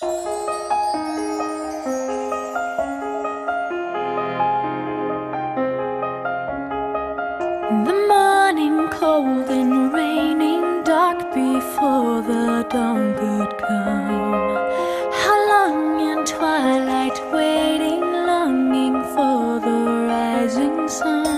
The morning cold and raining dark before the dawn could come. How long in twilight waiting, longing for the rising sun.